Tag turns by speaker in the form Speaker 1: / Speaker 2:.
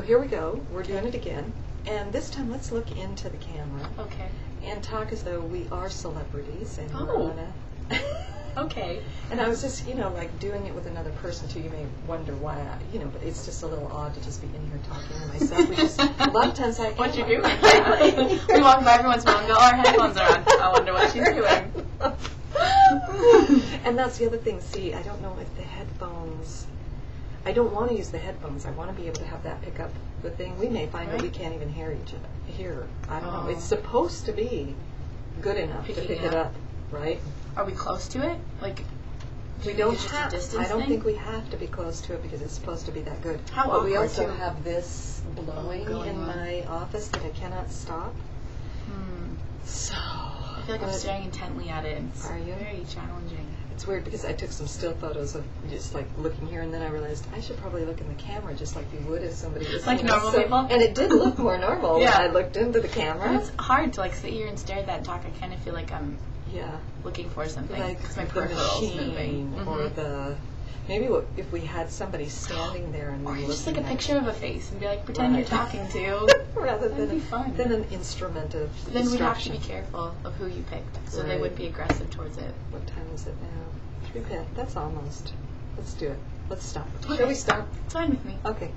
Speaker 1: So here we go. We're doing it again. And this time, let's look into the camera
Speaker 2: Okay.
Speaker 1: and talk as though we are celebrities and we're
Speaker 2: Oh.
Speaker 1: on a.
Speaker 2: Okay.
Speaker 1: And I was just, you know, like doing it with another person too. You may wonder why, I, you know, but it's just a little odd to just be in here talking to myself. We just, a lot of times I.
Speaker 2: What you doing? we walk by every once in a while and go, oh, our headphones are on. I wonder what she's doing.
Speaker 1: and that's the other thing. See, I don't know if the headphones. I don't want to use the headphones. I want to be able to have that pick up the thing. We may find that we
Speaker 2: Right.
Speaker 1: can't even hear each other. Hear. I don't know.
Speaker 2: Oh.
Speaker 1: It's supposed to be good enough to
Speaker 2: Picking
Speaker 1: pick
Speaker 2: it up.
Speaker 1: up, right?
Speaker 2: Are we close to it? Like,
Speaker 1: We
Speaker 2: you
Speaker 1: don't
Speaker 2: it's just a
Speaker 1: have.
Speaker 2: distance
Speaker 1: I don't
Speaker 2: thing?
Speaker 1: think we have to be close to it because it's supposed to be that good.
Speaker 2: How
Speaker 1: but we
Speaker 2: awkward,
Speaker 1: also
Speaker 2: too.
Speaker 1: have this blowing
Speaker 2: going
Speaker 1: in
Speaker 2: on.
Speaker 1: my office that I cannot stop.
Speaker 2: Hmm.
Speaker 1: So
Speaker 2: I feel like I'm staring intently at it. It's
Speaker 1: Are you?
Speaker 2: very challenging.
Speaker 1: It's weird because I took some still photos of just like looking here, and then I realized I should probably look in the camera just like you would if somebody was
Speaker 2: Like normal
Speaker 1: So-
Speaker 2: people?
Speaker 1: And it did look more normal
Speaker 2: Yeah.
Speaker 1: when I looked into the camera.
Speaker 2: it's hard to like sit here and stare at that and talk. I kind of feel like I'm
Speaker 1: Yeah,
Speaker 2: looking for something.
Speaker 1: like
Speaker 2: my peripherals
Speaker 1: machine
Speaker 2: moving.
Speaker 1: or
Speaker 2: Mhm.
Speaker 1: the maybe what, if we had somebody standing there and
Speaker 2: Or
Speaker 1: we
Speaker 2: just like a picture of a face and be like, pretend
Speaker 1: Right.
Speaker 2: you're talking to.
Speaker 1: rather than
Speaker 2: fun.
Speaker 1: than an instrument of
Speaker 2: then we'd have to be careful of who you picked, so they
Speaker 1: Right.
Speaker 2: would be aggressive towards it.
Speaker 1: What time is it now? Three past. That's almost. Let's do it. Let's stop. Shall we stop?
Speaker 2: It's fine with me.
Speaker 1: Okay.